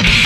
you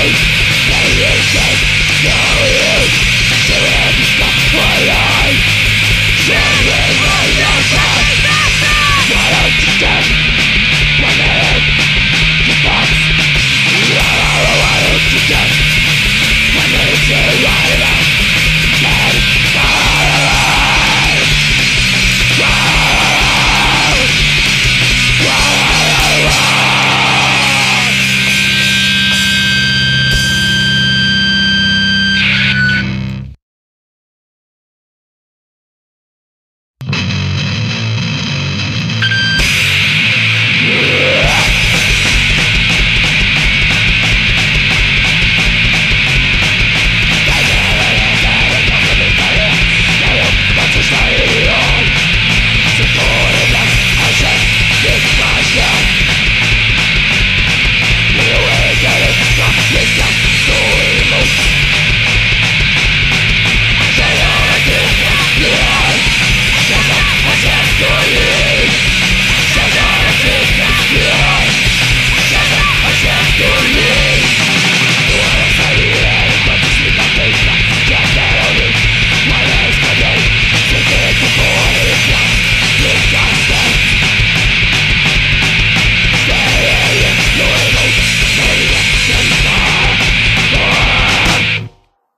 Creation,